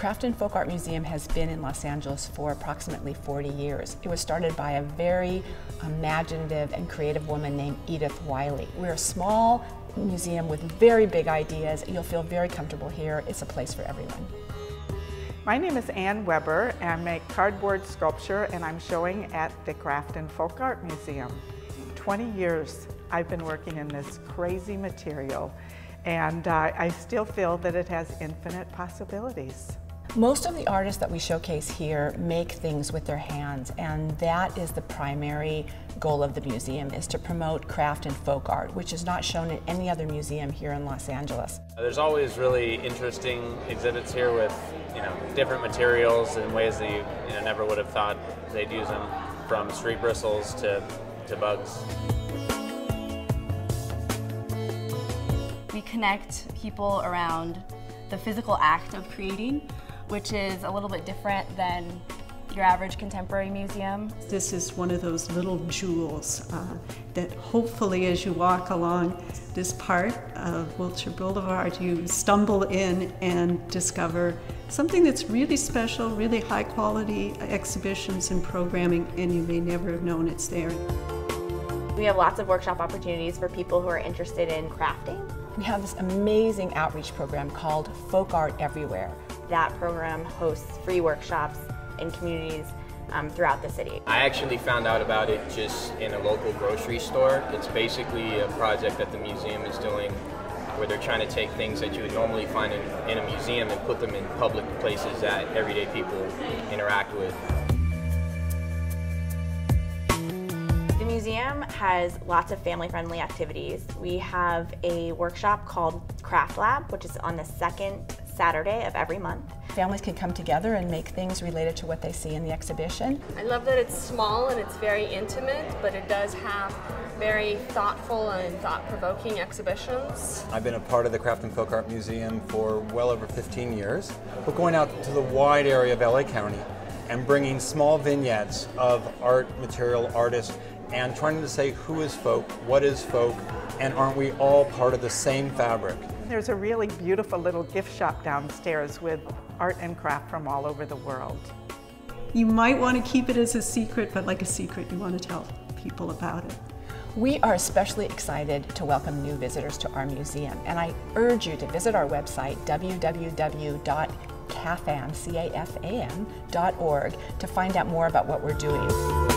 Craft and Folk Art Museum has been in Los Angeles for approximately 40 years. It was started by a very imaginative and creative woman named Edith Wyle. We're a small museum with very big ideas. You'll feel very comfortable here. It's a place for everyone. My name is Ann Weber and I make cardboard sculpture and I'm showing at the Craft and Folk Art Museum. 20 years I've been working in this crazy material and uh, I still feel that it has infinite possibilities. Most of the artists that we showcase here make things with their hands and that is the primary goal of the museum is to promote craft and folk art which is not shown in any other museum here in Los Angeles. There's always really interesting exhibits here with you know different materials and ways that you, you know, never would have thought they'd use them from street bristles to, to bugs. We connect people around the physical act of creating which is a little bit different than your average contemporary museum. This is one of those little jewels uh, that hopefully as you walk along this part of Wilshire Boulevard you stumble in and discover something that's really special, really high quality exhibitions and programming and you may never have known it's there. We have lots of workshop opportunities for people who are interested in crafting. We have this amazing outreach program called Folk Art Everywhere that program hosts free workshops in communities um, throughout the city. I actually found out about it just in a local grocery store. It's basically a project that the museum is doing where they're trying to take things that you would normally find in, in a museum and put them in public places that everyday people interact with. The museum has lots of family-friendly activities. We have a workshop called Craft Lab, which is on the second Saturday of every month. Families can come together and make things related to what they see in the exhibition. I love that it's small and it's very intimate, but it does have very thoughtful and thought-provoking exhibitions. I've been a part of the Craft and Folk Art Museum for well over 15 years. We're going out to the wide area of LA County and bringing small vignettes of art, material, artists, and trying to say who is folk, what is folk, and aren't we all part of the same fabric? There's a really beautiful little gift shop downstairs with art and craft from all over the world. You might want to keep it as a secret, but like a secret, you want to tell people about it. We are especially excited to welcome new visitors to our museum, and I urge you to visit our website, www.cafam.org, to find out more about what we're doing.